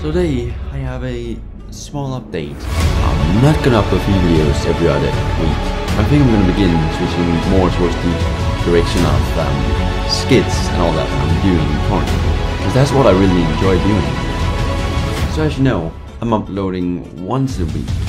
Today I have a small update. I'm not gonna upload three videos every other week. I think I'm gonna begin switching more towards the direction of um, skits and all that I'm doing currently. Because that's what I really enjoy doing. So as you know, I'm uploading once a week.